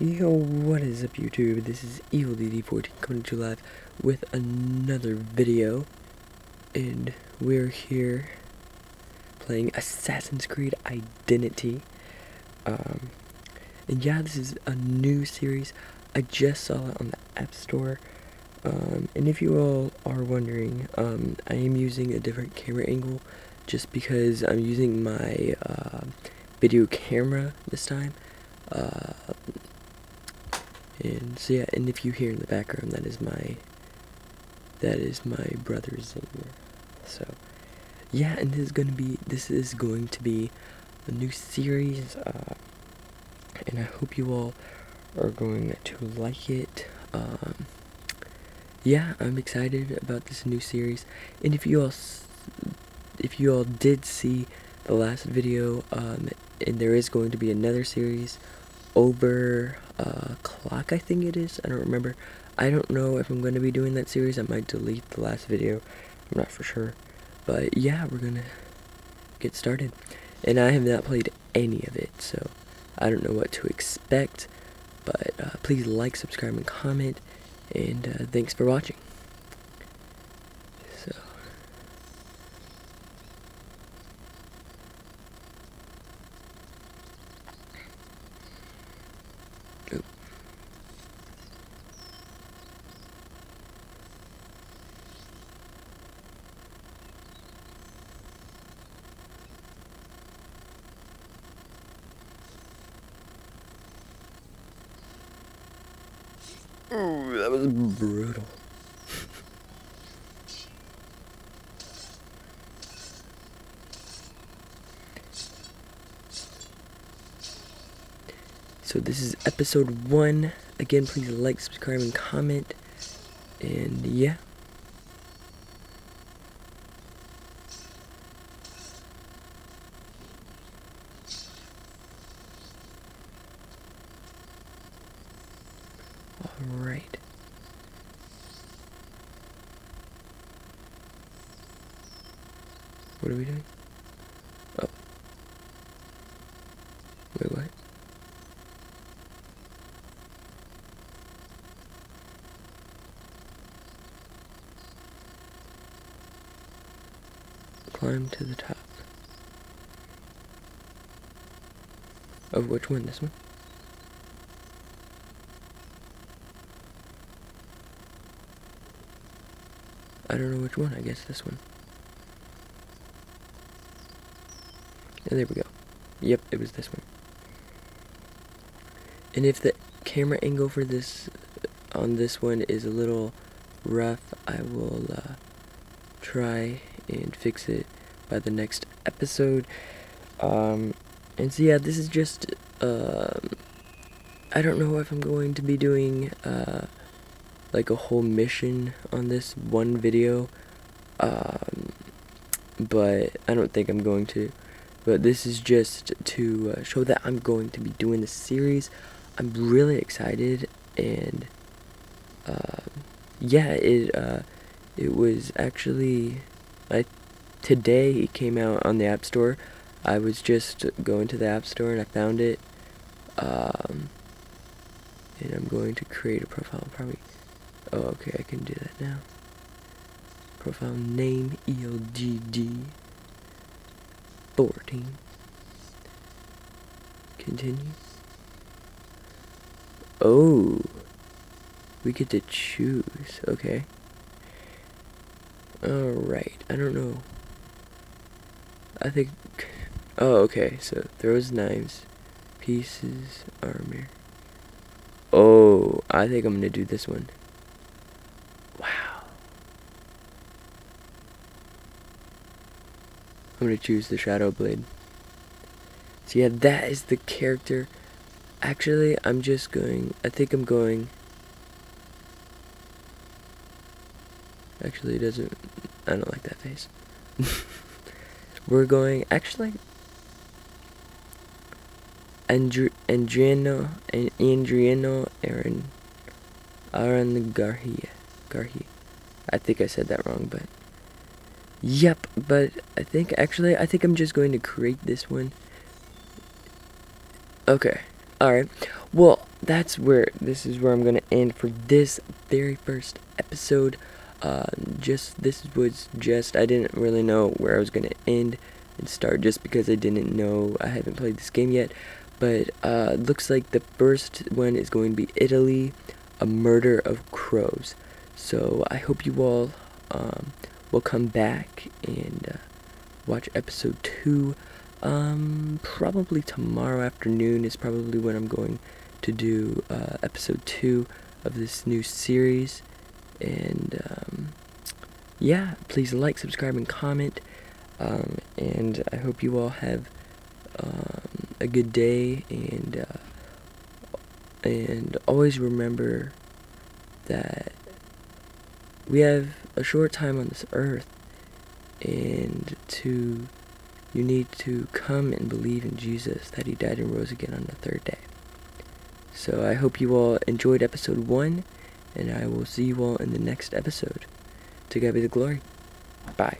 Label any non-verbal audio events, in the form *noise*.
Yo, what is up YouTube? This is EvilDD14 coming to you live with another video. And we're here playing Assassin's Creed Identity. Um, and yeah, this is a new series. I just saw it on the App Store. Um, and if you all are wondering, um, I am using a different camera angle just because I'm using my uh, video camera this time. Uh, and so yeah, and if you hear in the background, that is my that is my brother. So yeah, and this is gonna be this is going to be a new series, uh, and I hope you all are going to like it. Um, yeah, I'm excited about this new series, and if you all if you all did see the last video, um, and there is going to be another series over uh, clock, I think it is. I don't remember. I don't know if I'm going to be doing that series. I might delete the last video. I'm not for sure. But yeah, we're going to get started. And I have not played any of it, so I don't know what to expect. But uh, please like, subscribe, and comment. And uh, thanks for watching. So. Ooh, that was brutal. so this is episode one. Again, please like, subscribe, and comment. And yeah. Alright. What are we doing? Oh. Wait, what? Climb to the top. Of which one? This one? I don't know which one. I guess this one. And there we go. Yep, it was this one. And if the camera angle for this on this one is a little rough, I will uh, try and fix it by the next episode. Um, and so yeah, this is just. Uh, I don't know if I'm going to be doing. Uh, like a whole mission on this one video um, but I don't think I'm going to. But this is just to uh, show that I'm going to be doing the series. I'm really excited and uh, yeah it uh, it was actually I today it came out on the App Store. I was just going to the App Store and I found it um, and I'm going to create a profile probably Oh, okay, I can do that now. Profile name ELDD 14. Continue. Oh, we get to choose. Okay. Alright, I don't know. I think. Oh, okay, so throws knives, pieces, armor. Oh, I think I'm gonna do this one. I'm gonna choose the Shadow Blade. So yeah, that is the character. Actually, I'm just going, I think I'm going, actually it doesn't, I don't like that face. *laughs* We're going, actually, Andri Andriano, and Andriano Aaron, Aaron Garhia, Garhi. I think I said that wrong, but Yep, but I think, actually, I think I'm just going to create this one. Okay, Alright. Well, that's where this is where I'm gonna end for this very first episode. Uh, just this was just I didn't really know where I was gonna end and start just because I didn't know I haven't played this game yet. But uh, looks like the first one is going to be Italy, a murder of crows. So I hope you all um, will come back and uh, watch episode two. Um, probably tomorrow afternoon is probably when I'm going to do uh, episode two of this new series. And um, yeah, please like, subscribe, and comment. Um, and I hope you all have um, a good day and uh, and always remember that we have a short time on this earth and to you need to come and believe in Jesus that he died and rose again on the third day. So I hope you all enjoyed episode 1 and I will see you all in the next episode. To God be the glory. Bye.